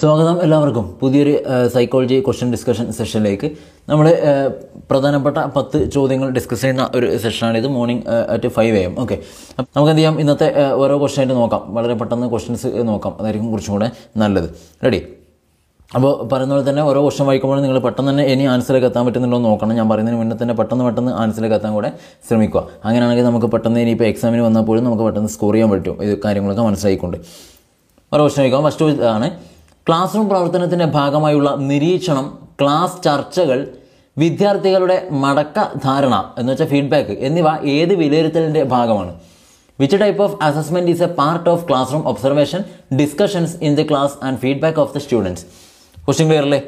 സ്വാഗതം എല്ലാവർക്കും. പുതിയൊരു സൈക്കോളജി ക്വസ്റ്റ്യൻ ഡിസ്കഷൻ സെഷനിലേക്ക് നമ്മൾ പ്രധാനപ്പെട്ട പത്ത് ചോദ്യങ്ങൾ ഡിസ്കസ് ചെയ്യുന്ന ഒരു സെഷനാണ് ഇത് morning at five A M okay നമുക്ക് എന്ത് ചെയ്യാം? ഇന്നത്തെ ഓരോ ക്വസ്റ്റ്യനായിട്ട് നോക്കാം. വളരെ പെട്ടെന്ന് ക്വസ്റ്റ്യൻസ് നോക്കാം. അതായിരിക്കും കുറച്ചും കൂടെ നല്ലത്. റെഡി അപ്പോൾ പറയുന്ന പോലെ തന്നെ ഓരോ ക്വസ്റ്റൻ വായിക്കുമ്പോഴും നിങ്ങൾ പെട്ടെന്ന് തന്നെ ഇനി ആൻസറിലേക്ക് എത്താൻ പറ്റുന്നുണ്ടോ നോക്കണം. ഞാൻ പറയുന്നതിന് മുന്നേ തന്നെ പെട്ടെന്ന് പെട്ടെന്ന് ആൻസറിലേക്ക് എത്താൻ കൂടെ ശ്രമിക്കുക. അങ്ങനെയാണെങ്കിൽ നമുക്ക് പെട്ടെന്ന് ഇനിയിപ്പോൾ എക്സാമിന് വന്നാൽ പോലും നമുക്ക് പെട്ടെന്ന് സ്കോർ ചെയ്യാൻ പറ്റും. ഇത് കാര്യങ്ങളൊക്കെ മനസ്സിലായിക്കൊണ്ട്. ഓരോ ക്വസ്റ്റൻ വായിക്കാം. ഫസ്റ്റ് ആണ് ക്ലാസ് റൂം പ്രവർത്തനത്തിന്റെ ഭാഗമായുള്ള നിരീക്ഷണം ക്ലാസ് ചർച്ചകൾ വിദ്യാർത്ഥികളുടെ മടക്ക ധാരണ എന്ന് വെച്ചാൽ ഫീഡ്ബാക്ക് എന്നിവ ഏത് വിലയിരുത്തലിന്റെ ഭാഗമാണ്? Which type of assessment is a part of classroom observation discussions in the class and feedback of the students question clear അല്ലേ?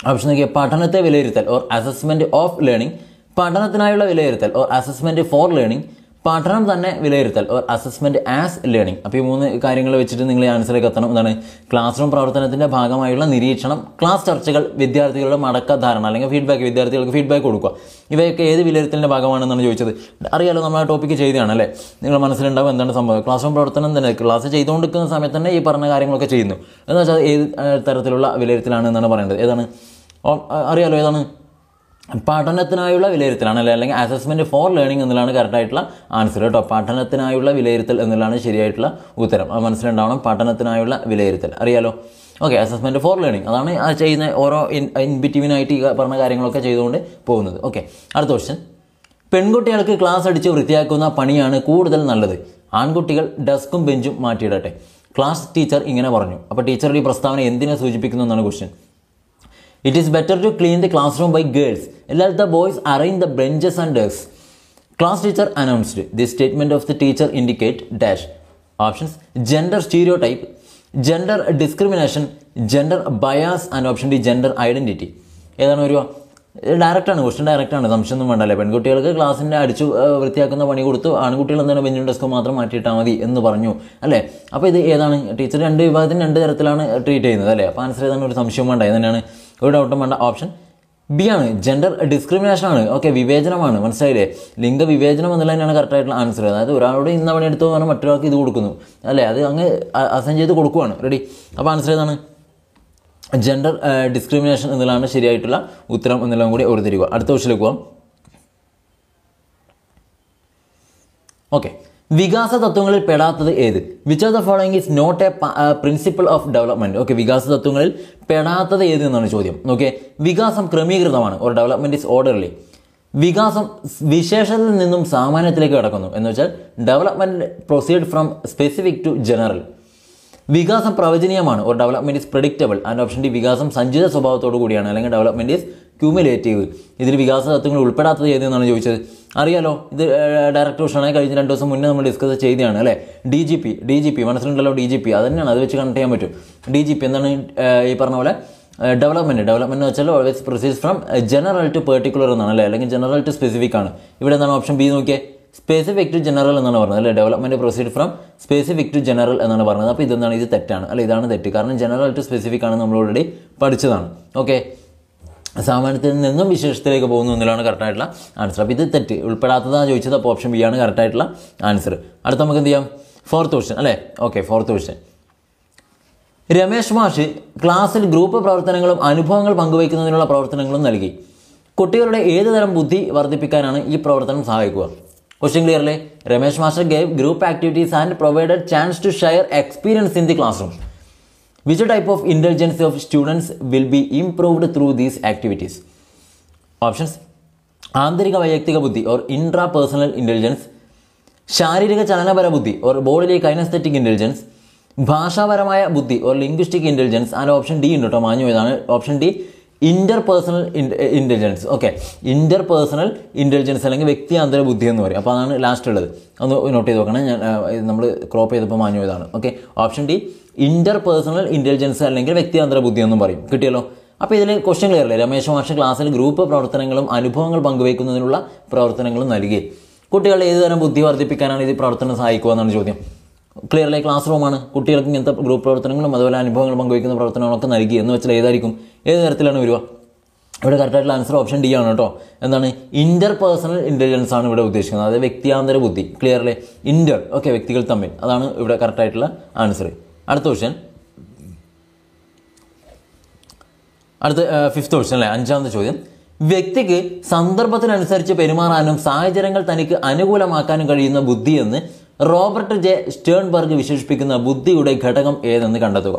ഓപ്ഷൻ നോക്കിയ പഠനത്തെ വിലയിരുത്തൽ ഓർ അസസ്മെന്റ് ഓഫ് ലേണിംഗ് പഠനത്തിനായുള്ള വിലയിരുത്തൽ ഓർ അസസ്മെന്റ് ഫോർ ലേണിംഗ് പഠനം തന്നെ വിലയിരുത്തൽ ഓർ അസസ്മെന്റ് ആസ് ലേണിംഗ് അപ്പോൾ ഈ മൂന്ന് കാര്യങ്ങൾ വെച്ചിട്ട് നിങ്ങൾ ആൻസറിലേക്ക് എത്തണം. എന്താണ്? ക്ലാസ് റൂം പ്രവർത്തനത്തിന്റെ ഭാഗമായുള്ള നിരീക്ഷണം ക്ലാസ് ചർച്ചകൾ വിദ്യാർത്ഥികളുടെ മടക്ക ധാരണ അല്ലെങ്കിൽ ഫീഡ്ബാക്ക് വിദ്യാർത്ഥികൾക്ക് ഫീഡ്ബാക്ക് കൊടുക്കുക. ഇവയൊക്കെ ഏത് വിലയിരുത്തലിന്റെ ഭാഗമാണെന്നാണ് ചോദിച്ചത്. അറിയാലോ നമ്മൾ ആ ടോപ്പിക്ക് ചെയ്തതാണ് അല്ലേ? നിങ്ങൾ മനസ്സിലുണ്ടാവും എന്താണ് സംഭവം? ക്ലാസ് റൂം പ്രവർത്തനം തന്നെ ക്ലാസ് ചെയ്തുകൊണ്ടിരിക്കുന്ന സമയത്ത് തന്നെ ഈ പറഞ്ഞ കാര്യങ്ങളൊക്കെ ചെയ്യുന്നു. എന്ന് വെച്ചാൽ ഏത് തരത്തിലുള്ള വിലയിരുത്തലാണ് എന്നാണ് പറയേണ്ടത് ഏതാണ്? അറിയാലോ ഏതാണ്? പഠനത്തിനായുള്ള വിലയിരുത്തലാണ് അല്ലെ? അല്ലെങ്കിൽ അസസ്മെന്റ് ഫോർ ലേണിംഗ് എന്നുള്ളതാണ് കറക്റ്റ് ആയിട്ടുള്ള ആൻസർ കേട്ടോ പഠനത്തിനായുള്ള വിലയിരുത്തൽ എന്നുള്ളതാണ് ശരിയായിട്ടുള്ള ഉത്തരം. അത് മനസ്സിലുണ്ടാവണം. പഠനത്തിനായുള്ള വിലയിരുത്തൽ. അറിയാലോ? ഓക്കെ അസസ്മെന്റ് ഫോർ ലേണിംഗ് അതാണ് ആ ചെയ്യുന്ന ഓരോ ഇൻ ഇൻ ബിറ്റ്വീനായിട്ട് ഈ പറഞ്ഞ കാര്യങ്ങളൊക്കെ ചെയ്തുകൊണ്ട് പോകുന്നത്. ഓക്കെ അടുത്ത ക്വസ്റ്റ്യൻ പെൺകുട്ടികൾക്ക് ക്ലാസ് അടിച്ച് വൃത്തിയാക്കുന്ന പണിയാണ് കൂടുതൽ നല്ലത്. ആൺകുട്ടികൾ ഡെസ്കും ബെഞ്ചും മാറ്റിയിടട്ടെ. ക്ലാസ് ടീച്ചർ ഇങ്ങനെ പറഞ്ഞു. അപ്പോൾ ടീച്ചറുടെ ഈ പ്രസ്താവന എന്തിനെ സൂചിപ്പിക്കുന്നു എന്നാണ് question it is better to clean the classroom by girls. Let the boys arrange the benches and desks. Class teacher announced. This statement of the teacher indicate dash. Gender gender stereotype, gender discrimination, gender bias and option D gender identity. ഏതാണ് ഒരു ഡയറക്റ്റാണ് question ഡയറക്റ്റാണ് സംശയമൊന്നും വേണ്ടല്ലേ? പെൺകുട്ടികൾക്ക് ക്ലാസ്സിന്റെ അടിച്ചു വൃത്തിയാക്കുന്ന പണി കൊടുത്തു ആൺകുട്ടികൾ എന്താണ് ബെഞ്ചും ഡെസ്ക് മാത്രം മാറ്റിയിട്ടാൽ മതി എന്ന് പറഞ്ഞു. അല്ലേ? അപ്പോൾ ഇത് ഏതാണ്? ടീച്ചർ രണ്ട് വിഭാഗത്തിന് രണ്ട് തരത്തിലാണ് ട്രീറ്റ് ചെയ്യുന്നത് അല്ലേ? അപ്പോൾ ആൻസർ ഏതാണ്? ഒരു സംശയം വേണ്ട. ഇത് തന്നെയാണ് ഒരു ഡൗട്ടും വേണ്ട. ഓപ്ഷൻ ബി ആണ് ജെൻഡർ ഡിസ്ക്രിമിനേഷൻ ആണ്. ഓക്കെ വിവേചനമാണ്. മനസ്സിലായില്ലേ? ലിംഗ വിവേചനം എന്നുള്ള തന്നെയാണ് കറക്റ്റായിട്ടുള്ള ആൻസർ അതായത് ഒരാളോട് ഇന്ന പണി എടുത്തു പറഞ്ഞാൽ മറ്റൊരാൾക്ക് ഇത് കൊടുക്കുന്നു. അല്ലേ? അത് അങ്ങ് അസൈൻ ചെയ്ത് കൊടുക്കുവാണ്. റെഡി അപ്പോൾ ആൻസർ ഏതാണ്? ജെൻഡർ ഡിസ്ക്രിമിനേഷൻ എന്നുള്ളതാണ് ശരിയായിട്ടുള്ള ഉത്തരം എന്നുള്ളതും കൂടി ഓർത്തിരിക്കുക. അടുത്ത ക്വസ്റ്റിലേക്ക് പോവാം. ഓക്കെ വികാസ തത്വങ്ങളിൽ പെടാത്തത് ഏത് which of the following is not a principle of development okay വികാസ തത്വങ്ങളിൽ പെടാത്തത് ഏത് എന്നാണ് ചോദ്യം. ഓക്കെ വികാസം ക്രമീകൃതമാണ്. ഒരു ഡെവലപ്മെന്റ് ഈസ് ഓർഡർലി വികാസം വിശേഷത്തിൽ നിന്നും സാമാന്യത്തിലേക്ക് കിടക്കുന്നു. എന്ന് വെച്ചാൽ development proceed from specific to general വികാസം പ്രവചനീയമാണ്. ഒരു development is predictable and option D വികാസം സഞ്ചിത സ്വഭാവത്തോടു കൂടിയാണ്. അല്ലെങ്കിൽ ഡെവലപ്മെന്റ് ഈസ് ക്യൂമുലേറ്റീവ് ഇതിൽ വികാസ തത്വങ്ങൾ ഉൾപ്പെടാത്തത് ഏതെന്നാണ് ചോദിച്ചത്? അറിയാലോ ഇത് ഡയറക്ടർ ക്വസ്റ്റനായി കഴിഞ്ഞ രണ്ട് ദിവസം മുന്നേ നമ്മൾ ഡിസ്കസ് ചെയ്തതാണ് അല്ലേ? D G P D G P മനസ്സിലുണ്ടല്ലോ D G P അത് തന്നെയാണ് അത് വെച്ച് കണക്ട് ചെയ്യാൻ പറ്റും. ഡി ജി പി എന്താണ് ഈ പറഞ്ഞ പോലെ ഡെവലപ്മെന്റ് ഡെവലപ്മെന്റ് എന്ന് വെച്ചാൽ always proceeds from general to particular എന്നാണ് അല്ലേ? അല്ലെങ്കിൽ ജനറൽ ടു സ്പെസിഫിക് ആണ്. ഇവിടെ എന്താണ് ഓപ്ഷൻ ബി നോക്കിയേ? സ്പെസിഫിക് ടു ജനറൽ എന്നാണ് പറഞ്ഞത് അല്ലേ? Development proceed from specific to general എന്നാണ് പറഞ്ഞത്. അപ്പോൾ ഇതെന്താണ്? ഇത് തെറ്റാണ്. അല്ല? ഇതാണ് തെറ്റ്. കാരണം ജനറൽ ടു സ്പെസിഫിക് ആണ് നമ്മൾ ഓൾറെഡി പഠിച്ചതാണ്. ഓക്കെ സാമാന്യത്തിൽ നിന്നും വിശേഷത്തിലേക്ക് പോകുന്നു എന്നുള്ളതാണ് കറക്റ്റായിട്ടുള്ള ആൻസർ അപ്പോൾ ഇത് തെറ്റ്. ഉൾപ്പെടാത്തതാണ് ചോദിച്ചത് അപ്പോൾ ഓപ്ഷൻ ബി ആണ് കറക്റ്റായിട്ടുള്ള ആൻസർ അടുത്ത നമുക്ക് എന്ത് ചെയ്യാം? ഫോർത്ത് ക്വസ്റ്റ്യൻ അല്ലേ? ഓക്കെ ഫോർത്ത് ക്വസ്റ്റ്യൻ രമേശ് മാഷ് ക്ലാസ്സിൽ ഗ്രൂപ്പ് പ്രവർത്തനങ്ങളും അനുഭവങ്ങൾ പങ്കുവയ്ക്കുന്നതിനുള്ള പ്രവർത്തനങ്ങളും നൽകി. കുട്ടികളുടെ ഏത് തരം ബുദ്ധി വർദ്ധിപ്പിക്കാനാണ് ഈ പ്രവർത്തനം സഹായിക്കുക? ക്വസ്റ്റ്യൻ ക്ലിയർ അല്ലേ? Ramesh master gave group activities and provided chance to share experience in the classroom which type of intelligence of students will be improved through these activities options ആന്തരിക വൈയക്തിക ബുദ്ധി ഓർ ഇൻട്രാ പേഴ്സണൽ ഇന്റലിജൻസ് ശാരീരിക ചലനപര ബുദ്ധി or bodily kinaesthetic intelligence ഭാഷാപരമായ ബുദ്ധി or linguistic intelligence and option D ഉണ്ട് കേട്ടോ മാഞ്ഞു പോയതാണ്. Option D interpersonal intelligence okay interpersonal intelligence അല്ലെങ്കിൽ വ്യക്തിയാന്തര ബുദ്ധി എന്ന് പറയും. അപ്പോൾ അതാണ് ലാസ്റ്റ് ഉള്ളത്. ഒന്ന് നോട്ട് ചെയ്ത് നോക്കണം ഞാൻ നമ്മൾ ക്രോപ്പ് ചെയ്തപ്പോൾ മാഞ്ഞു പോയതാണ്. Okay option D interpersonal intelligence അല്ലെങ്കിൽ വ്യക്തിയാന്തര ബുദ്ധി എന്നും പറയും. കിട്ടിയല്ലോ? അപ്പോൾ ഇതിൽ ക്വസ്റ്റ്യൻ ക്ലിയർ അല്ലേ? രമേശ് മാഷ ക്ലാസ്സിൽ ഗ്രൂപ്പ് പ്രവർത്തനങ്ങളും അനുഭവങ്ങൾ പങ്കുവയ്ക്കുന്നതിനുള്ള പ്രവർത്തനങ്ങളും നൽകി. കുട്ടികളുടെ ഏതുതരം ബുദ്ധി വർദ്ധിപ്പിക്കാനാണ് ഇത് പ്രവർത്തനം സഹായിക്കുക എന്നാണ് ചോദ്യം. ക്ലിയർലി ക്ലാസ് റൂമാണ് കുട്ടികൾക്ക് ഇങ്ങനത്തെ ഗ്രൂപ്പ് പ്രവർത്തനങ്ങളും അതുപോലെ അനുഭവങ്ങൾ പങ്കുവയ്ക്കുന്ന പ്രവർത്തനങ്ങളൊക്കെ നൽകി. എന്ന് വെച്ചാൽ ഏതായിരിക്കും? ഏത് തരത്തിലാണ് വരിക? ഇവിടെ കറക്റ്റായിട്ടുള്ള ആൻസർ ഓപ്ഷൻ ഡി ആണ് കേട്ടോ. എന്താണ്? ഇന്റർ പേഴ്സണൽ ഇന്റലിജൻസ് ആണ് ഇവിടെ ഉദ്ദേശിക്കുന്നത്. അതായത് വ്യക്തിയാന്തര ബുദ്ധി. ക്ലിയർലി ഇന്റർ ഓക്കെ വ്യക്തികൾ തമ്മിൽ. അതാണ് ഇവിടെ കറക്റ്റായിട്ടുള്ള ആൻസർ അടുത്ത ഓപ്ഷൻ അടുത്ത ഫിഫ്ത്ത് ഓപ്ഷൻ അല്ലേ? അഞ്ചാമത്തെ ചോദ്യം. വ്യക്തിക്ക് സന്ദർഭത്തിനനുസരിച്ച് പെരുമാറാനും സാഹചര്യങ്ങൾ തനിക്ക് അനുകൂലമാക്കാനും കഴിയുന്ന ബുദ്ധിയെന്ന് റോബർട്ട് ജെ സ്റ്റേൺബർഗ് വിശേഷിപ്പിക്കുന്ന ബുദ്ധിയുടെ ഘടകം ഏതെന്ന് കണ്ടെത്തുക.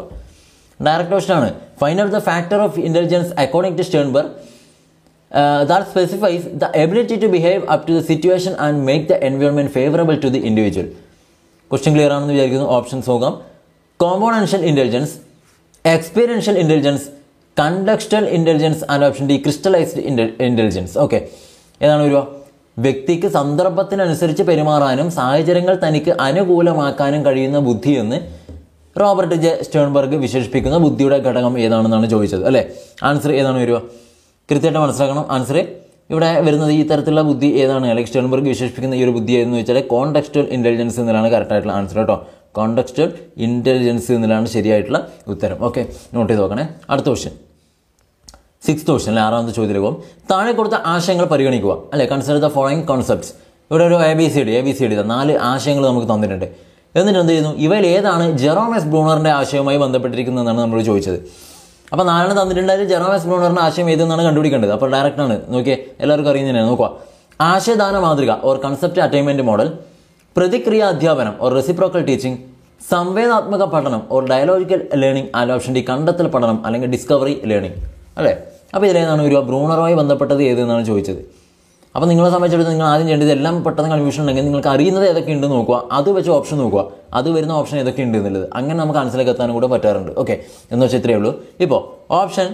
ഡയറക്ട് ക്വസ്റ്റൻ ആണ്. Find out the factor of intelligence according to Sternberg that specifies the ability to behave up to the situation and make the environment favourable to the individual question clear ആണെന്ന് വിചാരിക്കുന്നു. Options നോക്കാം. Componential intelligence experiential intelligence contextual intelligence and option D crystallised intelligence okay ഏതാണ് വരിക? വ്യക്തിക്ക് സന്ദർഭത്തിനനുസരിച്ച് പെരുമാറാനും സാഹചര്യങ്ങൾ തനിക്ക് അനുകൂലമാക്കാനും കഴിയുന്ന ബുദ്ധിയെന്ന് Robert J Sternberg വിശേഷിപ്പിക്കുന്ന ബുദ്ധിയുടെ ഘടകം ഏതാണെന്നാണ് ചോദിച്ചത് അല്ലേ? ആൻസർ ഏതാണ് വരിക? കൃത്യമായിട്ട് മനസ്സിലാക്കണം. ആൻസർ ഇവിടെ വരുന്നത് ഈ തരത്തിലുള്ള ബുദ്ധി ഏതാണ്? അല്ലെങ്കിൽ സ്റ്റേൺബർഗ് വിശേഷിപ്പിക്കുന്ന ഈ ഒരു ബുദ്ധി എന്ന് വെച്ചാൽ കോണ്ടക്സ്റ്റൽ ഇന്റലിജൻസ് എന്നതാണ് കറക്റ്റായിട്ടുള്ള ആൻസർ കേട്ടോ. കോണ്ടക്സ്റ്റൽ ഇന്റലിജൻസ് എന്നതാണ് ശരിയായിട്ടുള്ള ഉത്തരം. ഓക്കെ നോട്ട് ചെയ്ത് നോക്കണേ. അടുത്ത ക്വസ്റ്റ്യൻ സിക്സ് ക്വസ്റ്റൻ അല്ലെ? ആറാമത്തെ ചോദ്യത്തിലേക്ക് പോകും. താഴെ കൊടുത്ത ആശയങ്ങൾ പരിഗണിക്കുക. അല്ലെ? കൺസിഡർ ദ ഫോളോയിങ് കോൺസെപ്റ്റ്സ് ഇവിടെ ഒരു A B C D A B C D നാല് ആശയങ്ങൾ നമുക്ക് തന്നിട്ടുണ്ട്. എന്നിട്ട് എന്ത് ചെയ്യുന്നു? ഇവയിൽ ഏതാണ് ജെറോമസ് ബ്രൂണറിന്റെ ആശയവുമായി ബന്ധപ്പെട്ടിരിക്കുന്നതെന്നാണ് നമ്മൾ ചോദിച്ചത്. അപ്പോൾ നാലെണ്ണം തന്നിട്ടുണ്ടായാലും ജെറോമസ് ബ്രൂണറിന്റെ ആശയം ഏതെന്നാണ് കണ്ടുപിടിക്കേണ്ടത്? അപ്പോൾ ഡയറക്റ്റ് ആണ്. നോക്കിയേ എല്ലാവർക്കും അറിയുന്നതിനാണ് നോക്കുക. ആശയദാന മാതൃക ഓർ കൺസെപ്റ്റ് അറ്റൈൻമെന്റ് മോഡൽ പ്രതിക്രിയ അധ്യാപനം ഓർ റെസിപ്രോക്കൽ ടീച്ചിങ് സംവേദനാത്മക പഠനം or dialogical learning and option D കണ്ടെത്തൽ പഠനം അല്ലെങ്കിൽ ഡിസ്കവറി ലേണിംഗ് അല്ലേ? അപ്പോൾ ഇതിലേതാണ് വരിക ബ്രൂണറുമായി ബന്ധപ്പെട്ടത് ഏതെന്നാണ് ചോദിച്ചത്. അപ്പോൾ നിങ്ങളെ സംബന്ധിച്ചിടത്ത് നിങ്ങൾ ആദ്യം ചെയ്യേണ്ടത് എല്ലാം പെട്ടെന്ന് കൺഫ്യൂഷൻ ഉണ്ടെങ്കിൽ നിങ്ങൾക്ക് അറിയുന്നത് ഏതൊക്കെ ഉണ്ട് നോക്കുക. അത് വെച്ച് ഓപ്ഷൻ നോക്കുക. അത് വരുന്ന ഓപ്ഷൻ ഏതൊക്കെ ഉണ്ട് എന്നുള്ളത്. അങ്ങനെ നമുക്ക് ആൻസറിലേക്ക് എത്താനും കൂടെ പറ്റാറുണ്ട്. ഓക്കെ എന്ന് വെച്ചാൽ ഇത്രയേ ഉള്ളൂ. ഇപ്പോൾ option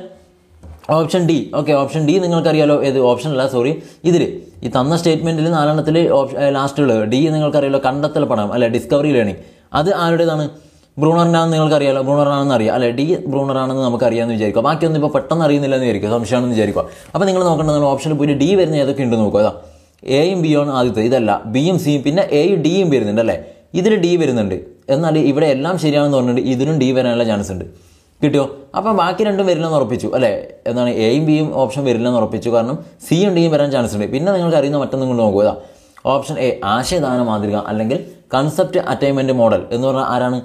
option D okay option D നിങ്ങൾക്കറിയാലോ ഏത് ഓപ്ഷൻ അല്ല സോറി ഇതിൽ ഈ തന്ന സ്റ്റേറ്റ്മെന്റിൽ നാലെണ്ണത്തിൽ ഓപ്ഷൻ ലാസ്റ്റുള്ളത് ഡി നിങ്ങൾക്കറിയാലോ കണ്ടെത്തൽ പഠനം അല്ലെ ഡിസ്കവറി ലേണിംഗ് അത് ആരുടേതാണ്? ബ്രൂണറിനാണെന്ന് നിങ്ങൾക്കറിയാലോ? ബ്രൂണറാണെന്ന് അറിയാം. അല്ലെ? ഡി ബ്രൂണറാണെന്ന് നമുക്ക് അറിയാമെന്ന് വിചാരിക്കുക. ബാക്കിയൊന്നും ഇപ്പോൾ പെട്ടെന്ന് അറിയുന്നില്ല എന്ന് വിചാരിക്കുക. സംശയമാണെന്ന് വിചാരിക്കുക. അപ്പോൾ നിങ്ങൾ നോക്കേണ്ടത് ഓപ്ഷനിൽ പോയിട്ട് ഡി വരുന്ന ഏതൊക്കെ ഉണ്ട് നോക്കുക. അതാ എയും ബി ആണ് ആദ്യത്തെ. ഇതല്ല ബിയും സിയും പിന്നെ എയും ഡിയും വരുന്നുണ്ട് അല്ലേ? ഇതിൽ ഡി വരുന്നുണ്ട്. എന്നാൽ ഇവിടെ എല്ലാം ശരിയാണെന്ന് പറഞ്ഞിട്ട് ഇതിനും ഡി വരാനുള്ള ചാൻസ് ഉണ്ട്. കിട്ടിയോ? അപ്പം ബാക്കി രണ്ടും വരില്ലെന്ന് ഉറപ്പിച്ചു അല്ലേ? എന്താണ് എയും ബിയും ഓപ്ഷൻ വരില്ലെന്ന് ഉറപ്പിച്ചു. കാരണം സിയും ഡിയും വരാൻ ചാൻസ് ഉണ്ട്. പിന്നെ നിങ്ങൾക്ക് അറിയുന്ന മറ്റൊന്നും കൊണ്ട് നോക്കുക. ഓപ്ഷൻ എ ആശയദാന മാതൃക അല്ലെങ്കിൽ കൺസെപ്റ്റ് അറ്റൈൻമെന്റ് മോഡൽ എന്ന് പറഞ്ഞാൽ ആരാണ്?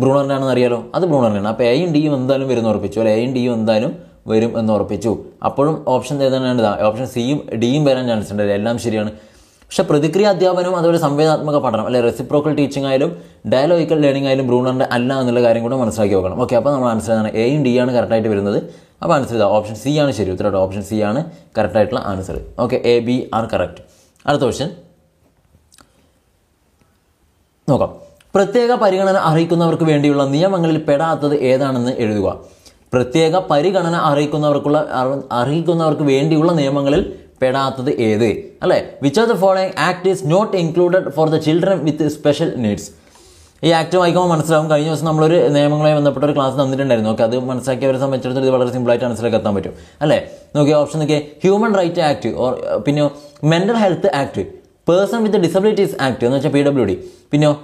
ബ്രൂണറിന്റെ ആണെന്ന് അറിയാലോ? അത് ബ്രൂണറിനാണ്. അപ്പോൾ എയും ഡിയും എന്തായാലും വരുമെന്ന് ഉറപ്പിച്ചു. അല്ലെ? എയും ഡിയും എന്തായാലും വരും എന്ന് ഉറപ്പിച്ചു. അപ്പോഴും ഓപ്ഷൻ ഏതാണ് ഓപ്ഷൻ സിയും ഡിയും വരാൻ ചാൻസ് ഉണ്ട്. എല്ലാം ശരിയാണ്. പക്ഷെ പ്രതിക്രിയ അധ്യാപനവും അതുപോലെ സംവേദനാത്മക പഠനം അല്ലെ? റെസിപ്രോക്കൽ ടീച്ചിങ് ആയാലും ഡയലോഗിക്കൽ ലേണിംഗ് ആയാലും ബ്രൂണറിന്റെ അല്ല എന്നുള്ള കാര്യം കൂടെ മനസ്സിലാക്കി നോക്കണം ഓക്കെ അപ്പോൾ നമ്മൾ ആൻസർ ഏതാണ് എയും ഡി ആണ് കറക്റ്റായിട്ട് വരുന്നത്. അപ്പോൾ ആൻസർ ഇതാ. ഓപ്ഷൻ സി ആണ് ശരി ഉത്തരം ഓപ്ഷൻ സി ആണ് കറക്റ്റായിട്ടുള്ള answer okay A B are correct അടുത്ത ക്വസ്റ്റ്യൻ നോക്കാം. പ്രത്യേക പരിഗണന അർഹിക്കുന്നവർക്ക് വേണ്ടിയുള്ള നിയമങ്ങളിൽ പെടാത്തത് ഏതാണെന്ന് എഴുതുക. പ്രത്യേക പരിഗണന അർഹിക്കുന്നവർക്കുള്ള അർ- അർഹിക്കുന്നവർക്ക് വേണ്ടിയുള്ള നിയമങ്ങളിൽ പെടാത്തത് ഏത്? അല്ലേ? Which of the following act is not included for the children with special needs ഈ ആക്ട് വായിക്കുമ്പോൾ മനസ്സിലാവും. കഴിഞ്ഞ ദിവസം നമ്മളൊരു നിയമങ്ങളുമായി ബന്ധപ്പെട്ട ഒരു ക്ലാസ് തന്നിട്ടുണ്ടായിരുന്നു. ഓക്കെ അത് മനസ്സിലാക്കിയവരെ സംബന്ധിച്ചിടത്തോളം ഇത് വളരെ സിമ്പിളായിട്ട് മനസ്സിലാക്കി എത്താൻ പറ്റും. അല്ലേ? നോക്കിയ ഓപ്ഷൻ നോക്കിയേ. ഹ്യൂമൻ റൈറ്റ് ആക്ട് ഓർ പിന്നെ mental health act person with disabilities act എന്ന് വെച്ചാൽ പി ഡബ്ല്യു ഡി പിന്നെയോ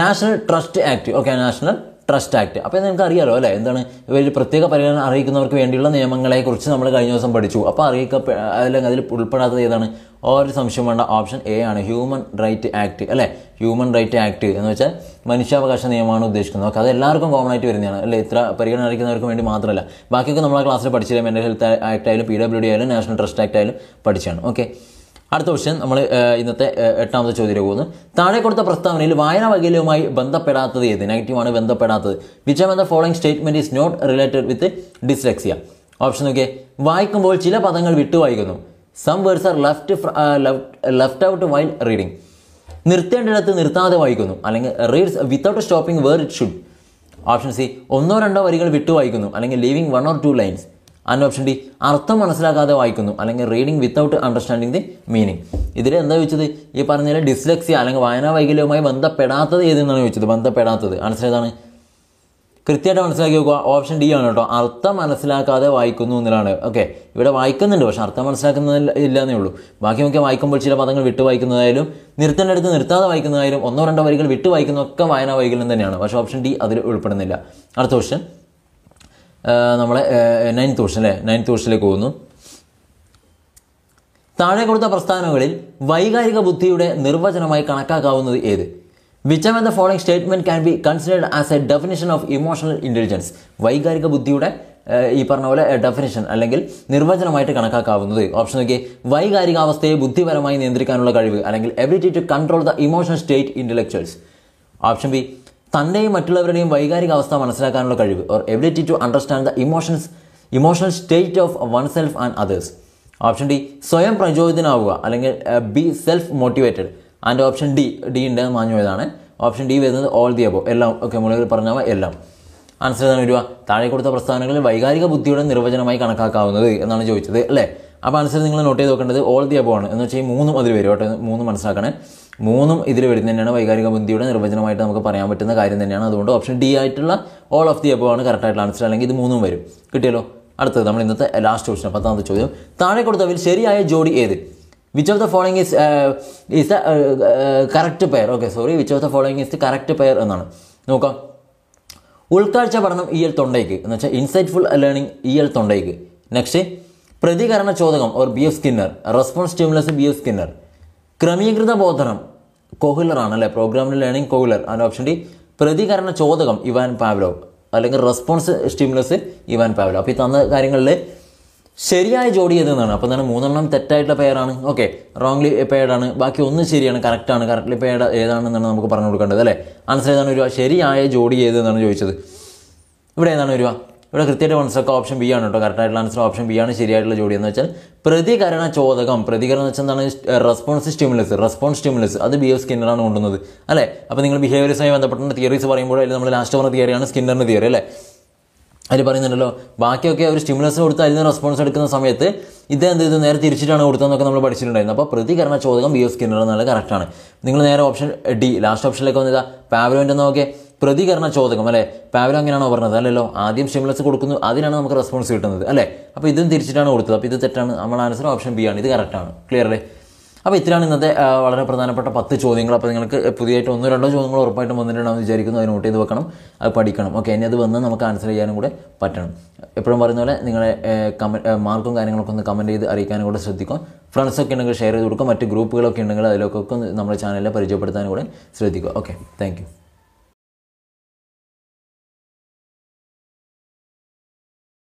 national trust act okay national trust act അപ്പോൾ നിങ്ങൾക്ക് അറിയാലോ അല്ലേ? എന്താണ് ഇവർ പ്രത്യേക പരിഗണന അറിയിക്കുന്നവർക്ക് വേണ്ടിയുള്ള നിയമങ്ങളെക്കുറിച്ച് നമ്മൾ കഴിഞ്ഞ ദിവസം പഠിച്ചു. അപ്പോൾ അറിയിക്കപ്പെ അല്ലെങ്കിൽ അതിൽ ഉൾപ്പെടാത്തത് ഏതാണ്? ഒരു സംശയം വേണ്ട ഓപ്ഷൻ എ ആണ്. ഹ്യൂമൻ റൈറ്റ് ആക്ട് അല്ലേ? ഹ്യൂമൻ റൈറ്റ് ആക്ട് എന്ന് വെച്ചാൽ മനുഷ്യാവകാശ നിയമമാണ് ഉദ്ദേശിക്കുന്നത്. ഓക്കെ അത് എല്ലാവർക്കും കോമൺ ആയിട്ട് വരുന്നതാണ്. അല്ലേ? ഇത്ര പരിഗണന അറിയിക്കുന്നവർക്ക് വേണ്ടി മാത്രമല്ല. ബാക്കിയൊക്കെ നമ്മളെ ക്ലാസ്സിൽ പഠിച്ചില്ല? മെന്റൽ ഹെൽത്ത് ആക്ട് ആയാലും പി ഡബ്ല്യു ഡി ആയാലും നാഷണൽ ട്രസ്റ്റ് ആക്ട് ആയാലും പഠിച്ചാണ്. ഓക്കെ അടുത്ത ക്വസ്റ്റ്യൻ നമ്മൾ ഇന്നത്തെ എട്ടാമത്തെ ചോദ്യത്തിലേക്ക് പോകുന്നു. താഴെ കൊടുത്ത പ്രസ്താവനയിൽ വായന വകലുമായി ബന്ധപ്പെടാത്തത് ഏത്? നെഗറ്റീവാണ് ബന്ധപ്പെടാത്തത്. വിച്ച് എന്ന following statement is not related with dyslexia option നോക്കിയേ. വായിക്കുമ്പോൾ ചില പദങ്ങൾ വിട്ടു വായിക്കുന്നു. Some words are left left out while reading നിർത്തേണ്ടിടത്ത് നിർത്താതെ വായിക്കുന്നു. അല്ലെങ്കിൽ reads without stopping where it should option C ഒന്നോ രണ്ടോ വരികൾ വിട്ടു വായിക്കുന്നു. അല്ലെങ്കിൽ leaving one or two lines and option D അർത്ഥം മനസ്സിലാക്കാതെ വായിക്കുന്നു അല്ലെങ്കിൽ reading without understanding the meaning ഇതിൽ എന്താ ചോദിച്ചത്? ഈ പറഞ്ഞ ഡിസ്ലെക്സിയ അല്ലെങ്കിൽ വായനാ വൈകല്യവുമായി ബന്ധപ്പെടാത്തത് ഏതെന്നാണ് ചോദിച്ചത്? ബന്ധപ്പെടാത്തത്. ആൻസർ ഏതാണ്? കൃത്യമായിട്ട് മനസ്സിലാക്കി നോക്കുക. ഓപ്ഷൻ ഡി ആണ് കേട്ടോ. അർത്ഥം മനസ്സിലാക്കാതെ വായിക്കുന്നു എന്നതാണ് ഓക്കെ ഇവിടെ വായിക്കുന്നുണ്ട് പക്ഷേ അർത്ഥം മനസ്സിലാക്കുന്നില്ല ഇല്ലാന്നേ ഉള്ളൂ. ബാക്കി നോക്കിയാൽ വായിക്കുമ്പോൾ ചില പദങ്ങൾ വിട്ടു വായിക്കുന്നതായാലും നിർത്തേണ്ട അടുത്ത് നിർത്താതെ വായിക്കുന്നതായാലും ഒന്നോ രണ്ടോ വരികൾ വിട്ടു വായിക്കുന്നതൊക്കെ വായനാ വൈകല്യം തന്നെയാണ്. പക്ഷേ ഓപ്ഷൻ ഡി അതിൽ ഉൾപ്പെടുന്നില്ല. അടുത്ത ക്വസ്റ്റ്യൻ നമ്മളെ നയൻത്ത് തൂഷൻ അല്ലേ നയൻത്ത് തൂഷനിലേക്ക് പോകുന്നു. താഴെ കൊടുത്ത പ്രസ്ഥാനങ്ങളിൽ വൈകാരിക ബുദ്ധിയുടെ നിർവചനമായി കണക്കാക്കാവുന്നത് ഏത്? വിച്ച് എം എന്ന following statement can be considered as a definition of emotional intelligence വൈകാരിക ബുദ്ധിയുടെ ഈ പറഞ്ഞ പോലെ ഡെഫിനേഷൻ അല്ലെങ്കിൽ നിർവചനമായിട്ട് കണക്കാക്കാവുന്നത്. ഓപ്ഷൻ നോക്കിയേ. വൈകാരികാവസ്ഥയെ ബുദ്ധിപരമായി നിയന്ത്രിക്കാനുള്ള കഴിവ് അല്ലെങ്കിൽ ability to control the emotional state intellectuals option B തന്റെയും മറ്റുള്ളവരുടെയും വൈകാരിക അവസ്ഥ മനസ്സിലാക്കാനുള്ള കഴിവ് or ability to understand the emotions emotional state of oneself and others option D സ്വയം പ്രചോദിതനാവുക അല്ലെങ്കിൽ B self motivated and option D D ഉണ്ട് എന്ന് മാഞ്ഞു പോയതാണ്. ഓപ്ഷൻ ഡി വരുന്നത് ഓൾ ദി അബോ എല്ലാം ഓക്കെ മുകളിൽ പറഞ്ഞവ എല്ലാം. ആൻസർ എന്താണ് വരിക? താഴെ കൊടുത്ത പ്രസ്താവനകളിൽ വൈകാരിക ബുദ്ധിയുടെ നിർവചനമായി കണക്കാക്കാവുന്നത് എന്നാണ് ചോദിച്ചത് അല്ലേ? അപ്പോൾ ആൻസർ നിങ്ങൾ നോട്ട് ചെയ്ത് നോക്കേണ്ടത് ഓൾ ദി അബോ ആണ്. എന്ന് വെച്ചാൽ ഈ മൂന്നും അതിൽ വരും കേട്ടോ. മൂന്നും മനസ്സിലാക്കണേ. മൂന്നും ഇതിൽ വരുന്ന തന്നെയാണ് വൈകാരിക ബുദ്ധിയുടെ നിർവചനമായിട്ട് നമുക്ക് പറയാൻ പറ്റുന്ന കാര്യം തന്നെയാണ്. അതുകൊണ്ട് ഓപ്ഷൻ ഡി ആയിട്ടുള്ള ഓൾ ഓഫ് ദി അബോ ആണ് കറക്റ്റ് ആയിട്ടുള്ള ആൻസർ അല്ലെങ്കിൽ ഇത് മൂന്നും വരും. കിട്ടിയല്ലോ? അടുത്തത് നമ്മൾ ഇന്നത്തെ ലാസ്റ്റ് ക്വസ്റ്റൻ പത്താമത്തെ ചോദ്യം. താഴെ കൊടുത്തവയിൽ ശരിയായ ജോഡി ഏത്? Which of the following is is the correct pair okay sorry which of the following is the correct pair എന്നാണ്. നോക്കാം. ഉൾക്കാഴ്ച പഠനം ഇയൽ എൽ തൊണ്ടയ്ക്ക്. എന്ന് വെച്ചാൽ ഇൻസൈറ്റ്ഫുൾ ലേണിംഗ് ഇയൽ തൊണ്ടയ്ക്ക്. നെക്സ്റ്റ് പ്രതികരണ ചോദകം or B F Skinner response stimulus B F Skinner ക്രമീകൃത ബോധനം കോഹുലർ ആണ് അല്ലേ പ്രോഗ്രാമിൽ ലേണിംഗ് കോഹുലർ അതിന് ഓപ്ഷൻ ഡി പ്രതികരണ ചോദകം ഇവാൻ പാവ്ലോവ് അല്ലെങ്കിൽ റെസ്പോൺസ് സ്റ്റിമുലസ് ഇവാൻ പാവ്ലോവ് അപ്പോൾ ഈ തന്ന കാര്യങ്ങളിൽ ശരിയായ ജോഡി ഏതെന്നാണ് അപ്പോൾ തന്നെ മൂന്നെണ്ണം തെറ്റായിട്ടുള്ള പേരാണ് ഓക്കെ റോങ്ലി പേഡാണ് ബാക്കി ഒന്ന് ശരിയാണ് കറക്റ്റാണ് കറക്റ്റ്ലി പെയർഡ് ഏതാണെന്നാണ് നമുക്ക് പറഞ്ഞു കൊടുക്കേണ്ടത് അല്ലേ? ആൻസർ ഏതാണ് വരിക? ശരിയായ ജോഡി ഏതെന്നാണ് ചോദിച്ചത്? ഇവിടെ ഏതാണ് വരിക? ഇവിടെ കൃത്യമായിട്ട് മനസ്സിലാക്കുക ഓപ്ഷൻ ബി ആണ് കേട്ടോ. കറക്റ്റായിട്ടുള്ള ആൻസർ ഓപ്ഷൻ ബി ആണ്. ശരിയായിട്ടുള്ള ജോഡി എന്ന് വെച്ചാൽ പ്രതികരണ ചോദകം. പ്രതികരണം വെച്ചാൽ എന്താണ്? Response stimulus response stimulus B F F സ്കിന്നറാണ് കൊണ്ടുവന്നത്. അല്ലേ? അപ്പോൾ നിങ്ങൾ ബിഹേവിയർസുമായി ബന്ധപ്പെട്ട തിയറീസ് പറയുമ്പോൾ അതിൽ നമ്മൾ ലാസ്റ്റ് പറഞ്ഞ തിയറിയാണ് സ്കിന്നറിന്റെ തിയറി അല്ലേ? അതിൽ പറയുന്നുണ്ടല്ലോ ബാക്കിയൊക്കെ ഒരു സ്റ്റിമുലസ് കൊടുത്ത് അതിൽ നിന്ന് റെസ്പോൺസ് എടുക്കുന്ന സമയത്ത് ഇത് എന്ത് നേരെ തിരിച്ചിട്ടാണ് കൊടുത്തതെന്നൊക്കെ നമ്മൾ പഠിച്ചിട്ടുണ്ടായിരുന്നു. അപ്പോൾ പ്രതികരണ ചോദകം ബി എഫ് സ്കിന്നർ എന്നുള്ള കറക്റ്റാണ് നിങ്ങൾ നേരെ ഓപ്ഷൻ ഡി ലാസ്റ്റ് ഓപ്ഷനിലേക്ക് വന്നതാ. പാവലോന്റെ നോക്കിയേ പ്രതികരണ ചോദകം അല്ലേ? പാവലോ അങ്ങനെയാണോ പറഞ്ഞത്? അല്ലല്ലോ ആദ്യം സ്റ്റിമുലസ് കൊടുക്കുന്നു അതിനാണ് നമുക്ക് റെസ്പോൺസ് കിട്ടുന്നത് അല്ലേ? അപ്പോൾ ഇതും തിരിച്ചിട്ടാണ് കൊടുത്തത്. അപ്പോൾ ഇത് തെറ്റാണ്. നമ്മൾ ആൻസർ ഓപ്ഷൻ ബി ആണ്. ഇത് കറക്റ്റാണ് ക്ലിയർ അല്ലേ? അപ്പോൾ ഇത്രയാണ് ഇന്നത്തെ വളരെ പ്രധാനപ്പെട്ട പത്ത് ചോദ്യങ്ങൾ. അപ്പോൾ നിങ്ങൾക്ക് പുതിയതായിട്ട് ഒന്നോ രണ്ടോ ചോദ്യങ്ങൾ ഉറപ്പായിട്ടും വന്നിട്ടുണ്ടാകുമെന്ന് വിചാരിക്കുന്നു. അത് നോട്ട് ചെയ്ത് വെക്കണം. അത് പഠിക്കണം. ഓക്കെ ഇനി അത് വന്ന് നമുക്ക് ആൻസർ ചെയ്യാനും കൂടെ പറ്റണം. എപ്പോഴും പറയുന്ന പോലെ നിങ്ങളെ കമന്റ് മാർക്കും കാര്യങ്ങളൊക്കെ ഒന്ന് കമന്റ് ചെയ്ത് അറിയിക്കാനും കൂടെ ശ്രദ്ധിക്കും ഫ്രണ്ട്സൊക്കെ ഉണ്ടെങ്കിൽ ഷെയർ ചെയ്ത് കൊടുക്കും മറ്റ് ഗ്രൂപ്പുകളൊക്കെ ഉണ്ടെങ്കിൽ അതിലൊക്കെ ഒന്ന് നമ്മുടെ ചാനലിനെ പരിചയപ്പെടുത്താനും കൂടെ ശ്രദ്ധിക്കുക. Okay thank